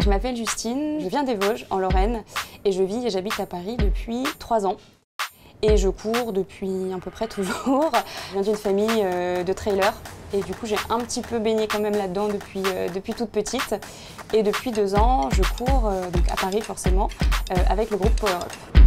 Je m'appelle Justine, je viens des Vosges, en Lorraine, et je vis et j'habite à Paris depuis trois ans. Et je cours depuis à peu près toujours. Je viens d'une famille euh, de trailers et du coup j'ai un petit peu baigné quand même là-dedans depuis, euh, depuis toute petite. Et depuis deux ans, je cours euh, donc à Paris forcément avec le groupe Power Up.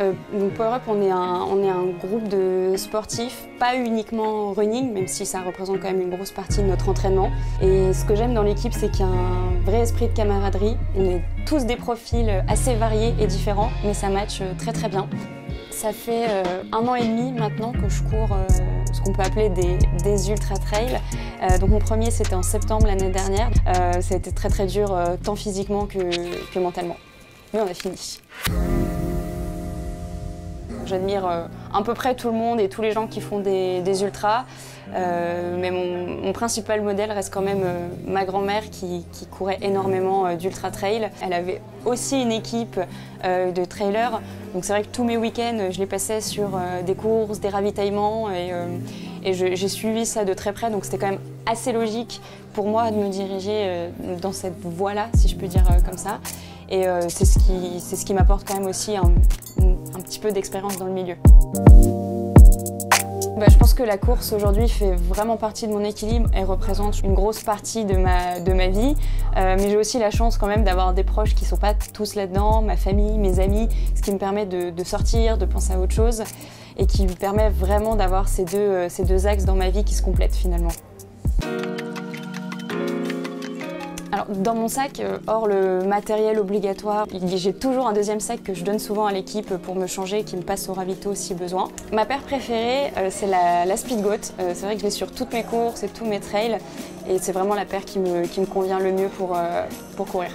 Euh, donc Power Up, on est, un, groupe de sportifs, pas uniquement running, même si ça représente quand même une grosse partie de notre entraînement. Et ce que j'aime dans l'équipe, c'est qu'il y a un vrai esprit de camaraderie. On est tous des profils assez variés et différents, mais ça match très très bien. Ça fait euh, un an et demi maintenant que je cours euh, ce qu'on peut appeler des, ultra trails. donc mon premier c'était en septembre l'année dernière. ça a été très très dur tant physiquement que, que mentalement. Mais on a fini. J'admire euh, à peu près tout le monde et tous les gens qui font des, ultras. Euh, mais mon, principal modèle reste quand même euh, ma grand-mère qui, courait énormément d'ultra trail. Elle avait aussi une équipe de trailers. Donc c'est vrai que tous mes week-ends, je les passais sur des courses, des ravitaillements et, j'ai suivi ça de très près. Donc c'était quand même assez logique pour moi de me diriger dans cette voie-là, si je peux dire comme ça. Et c'est ce qui m'apporte quand même aussi un, un petit peu d'expérience dans le milieu. Bah, je pense que la course aujourd'hui fait vraiment partie de mon équilibre et représente une grosse partie de ma, de ma vie. Euh, mais j'ai aussi la chance quand même d'avoir des proches qui ne sont pas tous là-dedans, ma famille, mes amis, ce qui me permet de, de, sortir, de penser à autre chose et qui me permet vraiment d'avoir ces deux, euh, ces deux axes dans ma vie qui se complètent finalement. Dans mon sac, euh, hors le matériel obligatoire, j'ai toujours un deuxième sac que je donne souvent à l'équipe pour me changer et qui me passe au ravito si besoin. Ma paire préférée, euh, c'est la, la Speedgoat. Euh, c'est vrai que je l'ai sur toutes mes courses et tous mes trails et c'est vraiment la paire qui me, qui me, convient le mieux pour, pour courir.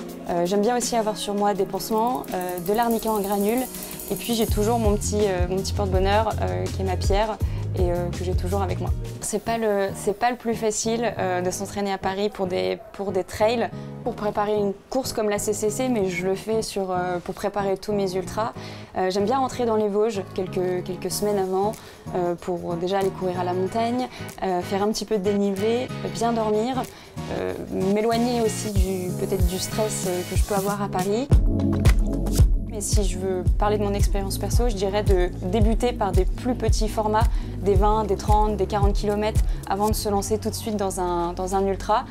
J'aime bien aussi avoir sur moi des pansements, de l'arnica en granules et puis j'ai toujours mon petit, mon petit porte-bonheur qui est ma pierre et euh, que j'ai toujours avec moi. C'est pas le, pas le plus facile euh, de s'entraîner à Paris pour des, pour des trails, pour préparer une course comme la CCC, mais je le fais sur, euh, pour préparer tous mes ultras. J'aime bien rentrer dans les Vosges quelques, quelques semaines avant pour déjà aller courir à la montagne, faire un petit peu de dénivelé, bien dormir, m'éloigner aussi peut-être du stress que je peux avoir à Paris si je veux parler de mon expérience perso, je dirais de débuter par des plus petits formats, des 20, des 30, des 40 km, avant de se lancer tout de suite dans un, ultra.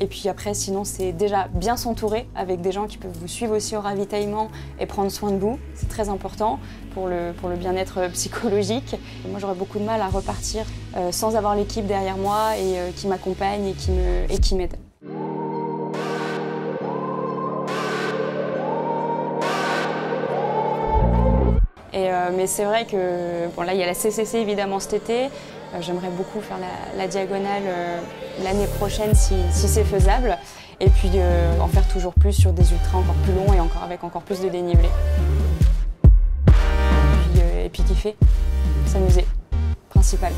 Et puis après, sinon, c'est déjà bien s'entourer avec des gens qui peuvent vous suivre aussi au ravitaillement et prendre soin de vous. C'est très important pour le, pour le bien-être psychologique. moi, j'aurais beaucoup de mal à repartir euh, sans avoir l'équipe derrière moi et euh, qui m'accompagne et qui m'aide. Euh, mais c'est vrai que bon, là, il y a la CCC évidemment cet été. Euh, j'aimerais beaucoup faire la, diagonale euh, l'année prochaine si, c'est faisable. Et puis en faire toujours plus sur des ultras encore plus longs et encore avec encore plus de dénivelé. Et puis, et puis kiffer, s'amuser, principal.